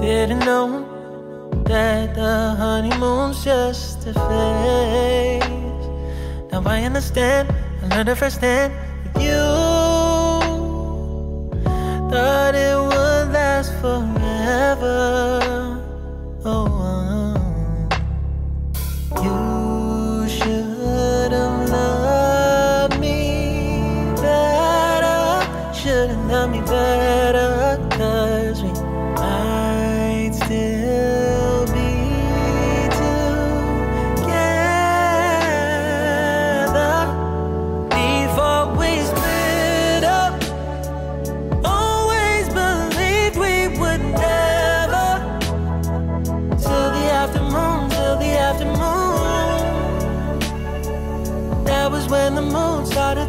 Didn't know that the honeymoon's just a phase. Now I understand, I learned it firsthand. Thought it would last forever. Oh, uh-huh. you should have loved me better. Should have loved me better.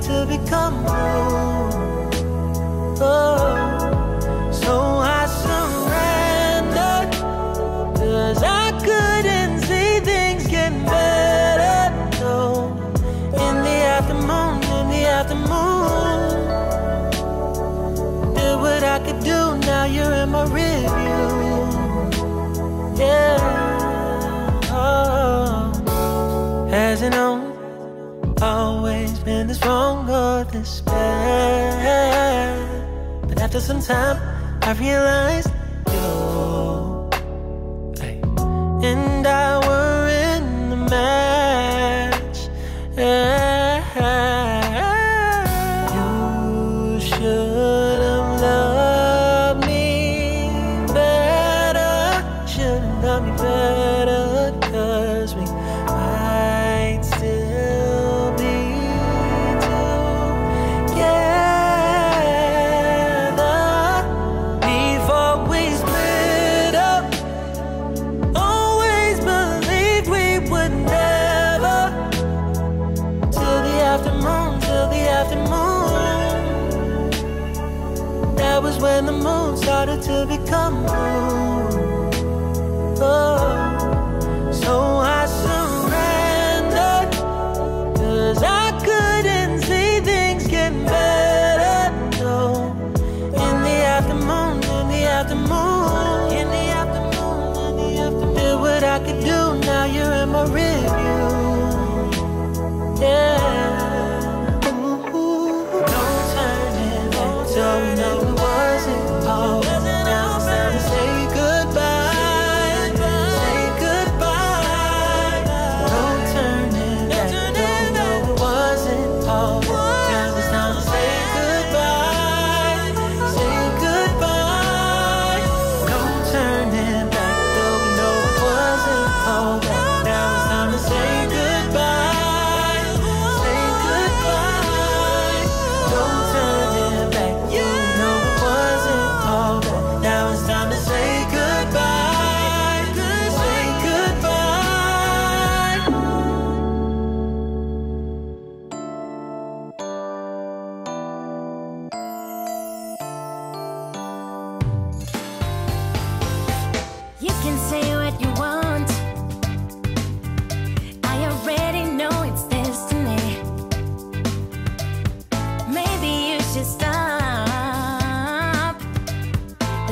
to become old. Oh, so I surrendered, cause I couldn't see things getting better. No, in the afternoon, in the afternoon, did what I could do, now you're in my room. After some time, I realized you hey. and I when the moon started to become blue. Oh, so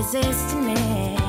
resisting me.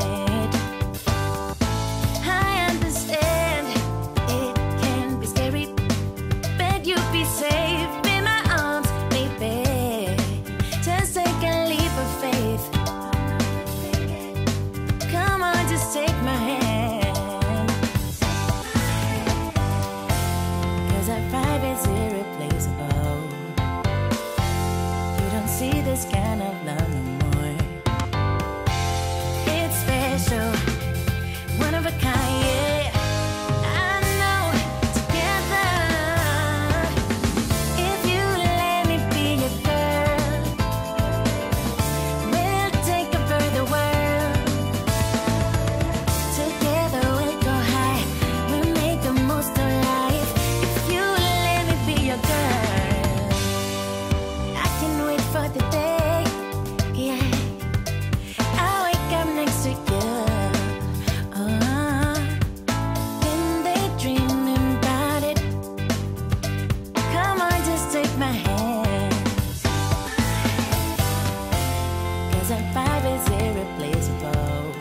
and five is irreplaceable.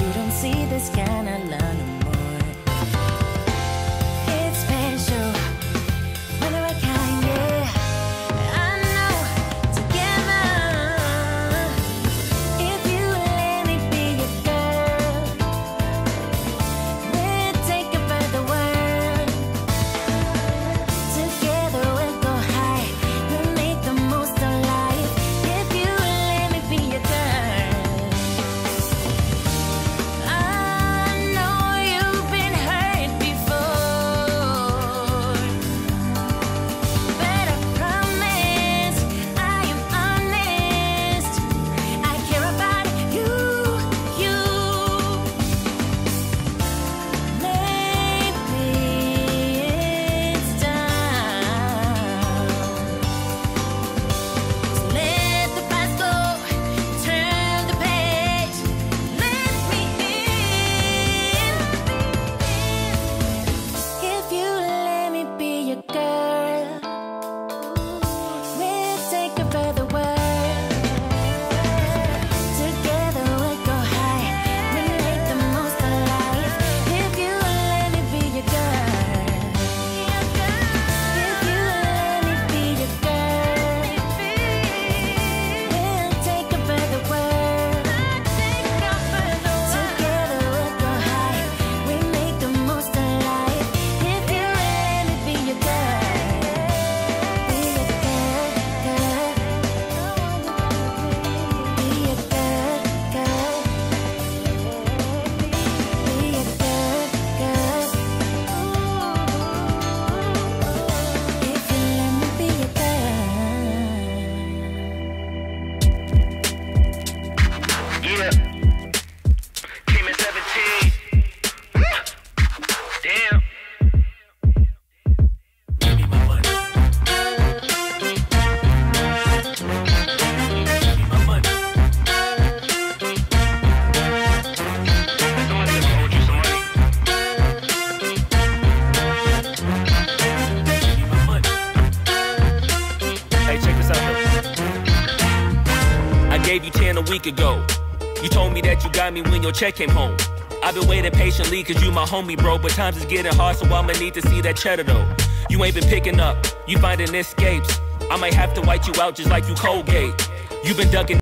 You don't see this kind of love. Gave you 10 a week ago. You told me that you got me when your check came home. I've been waiting patiently cause you my homie, bro. But times is getting hard, so I'ma need to see that cheddar though. You ain't been picking up, you finding escapes. I might have to wipe you out just like you Colgate. You been ducking.